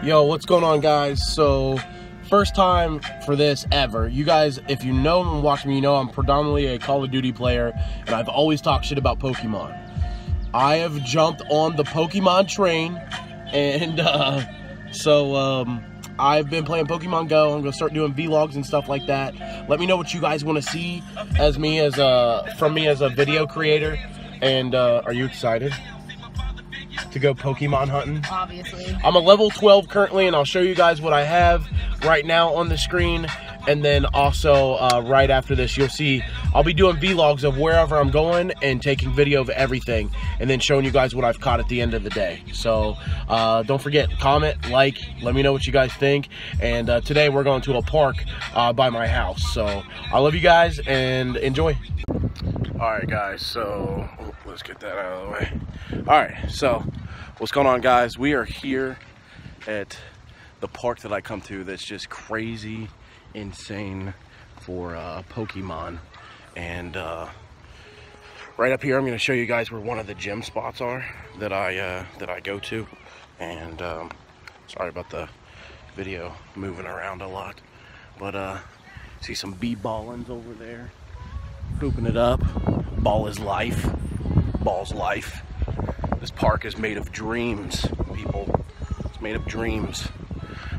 Yo, what's going on, guys? So, first time for this ever. You guys, if you know and watch me, you know I'm predominantly a Call of Duty player, and I've always talked shit about Pokemon. I have jumped on the Pokemon train, and uh, so um, I've been playing Pokemon Go. I'm gonna start doing vlogs and stuff like that. Let me know what you guys want to see as me as a from me as a video creator. And uh, are you excited to go Pokemon hunting? obviously. I'm a level 12 currently, and I'll show you guys what I have right now on the screen. And then also, uh, right after this, you'll see I'll be doing vlogs of wherever I'm going and taking video of everything, and then showing you guys what I've caught at the end of the day. So uh, don't forget, comment, like, let me know what you guys think. And uh, today we're going to a park uh, by my house. So I love you guys and enjoy. All right, guys. So let's get that out of the way. All right. So what's going on, guys? We are here at the park that I come to. That's just crazy, insane for uh, Pokemon. And uh, right up here, I'm going to show you guys where one of the gym spots are that I uh, that I go to. And um, sorry about the video moving around a lot, but uh, see some bee ballins over there hooping it up. Ball is life. Ball's life. This park is made of dreams, people. It's made of dreams.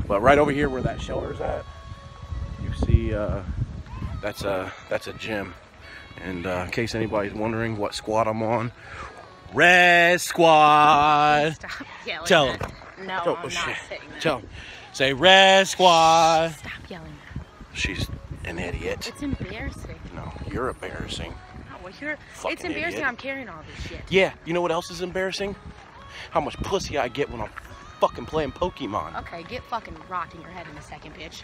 But right over here where that shelter's at, you see uh, that's a that's a gym. And uh, in case anybody's wondering what squad I'm on, Red Squad. Stop yelling. Tell that. No, Oh, I'm not shit. saying that. Tell 'em. Say Red Squad. Stop yelling. She's an idiot. It's embarrassing. No, you're embarrassing. Well, you're, Fucking it's embarrassing idiot. I'm carrying all this shit. Yeah, you know what else is embarrassing? How much pussy I get when I'm fucking playing Pokemon. Okay, get fucking rocked in your head in a second, bitch.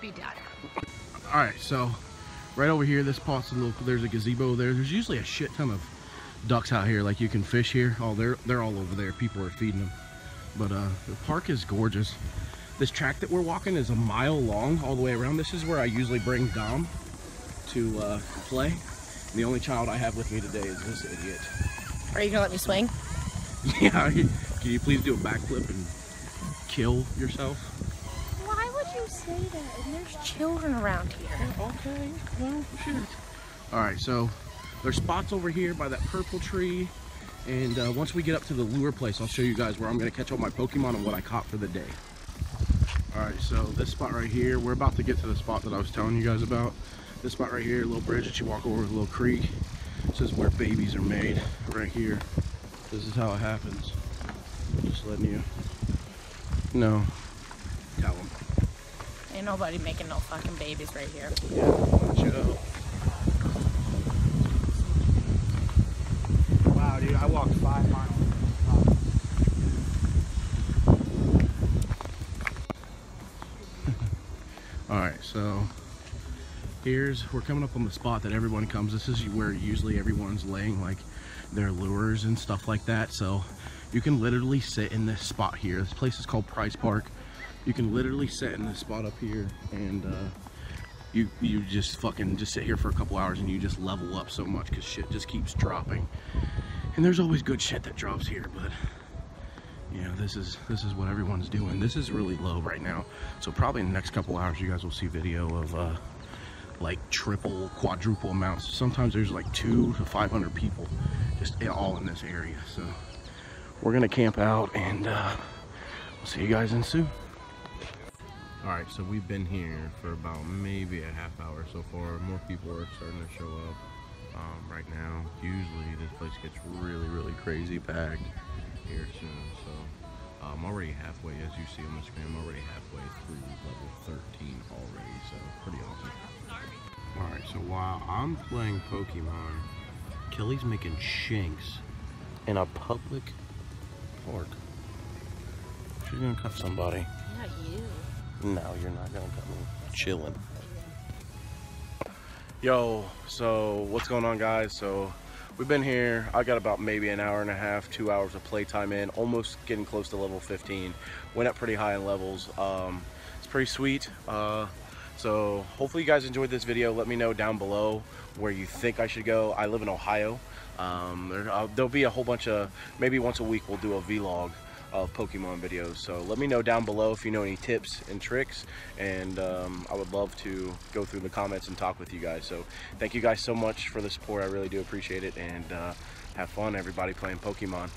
Be done. All right, so right over here, this spot's a little. There's a gazebo there. There's usually a shit ton of ducks out here. Like you can fish here. Oh, they're they're all over there. People are feeding them. But uh, the park is gorgeous. This track that we're walking is a mile long all the way around. This is where I usually bring Dom to uh, play. And the only child I have with me today is this idiot. Are you gonna let me swing? Yeah, can you please do a backflip and kill yourself? Why would you say that? And there's children around here. Okay, well, sure. All right, so there's spots over here by that purple tree. And uh, once we get up to the lure place, I'll show you guys where I'm gonna catch all my Pokemon and what I caught for the day. All right, so this spot right here, we're about to get to the spot that I was telling you guys about. This spot right here, a little bridge that you walk over, a little creek. This is where babies are made, right here. This is how it happens. Just letting you know. Tell them. Ain't nobody making no fucking babies right here. Yeah, watch out. Wow, dude, I walked five miles. All right, so here's we're coming up on the spot that everyone comes. This is where usually everyone's laying like their lures and stuff like that. So you can literally sit in this spot here. This place is called Price Park. You can literally sit in this spot up here and uh, you you just fucking just sit here for a couple hours and you just level up so much because shit just keeps dropping. And there's always good shit that drops here, but you know this is this is what everyone's doing this is really low right now so probably in the next couple hours you guys will see video of uh like triple quadruple amounts. Sometimes there's like two to 500 people just all in this area. So we're gonna camp out and uh we'll see you guys in soon all right so we've been here for about maybe a half hour so far. More people are starting to show up um, right now. Usually this place gets really really crazy packed here soon. So already halfway, as you see on the screen, I'm already halfway through level 13 already. So pretty awesome. All right, so while I'm playing Pokemon, Kelly's making shanks in a public park. She's gonna cut somebody. Not you. No, you're not gonna cut me. Chilling. Oh, Yo, so what's going on, guys? So we've been here. I got about maybe an hour and a half, two hours of playtime in, almost getting close to level 15. Went up pretty high in levels. Um, it's pretty sweet. Uh, so hopefully you guys enjoyed this video. Let me know down below where you think I should go. I live in Ohio. Um, there, uh, there'll be a whole bunch of maybe once a week we'll do a vlog of Pokemon videos. So let me know down below if you know any tips and tricks, and um, I would love to go through the comments and talk with you guys. So thank you guys so much for the support. I really do appreciate it, and uh, have fun, everybody, playing Pokemon.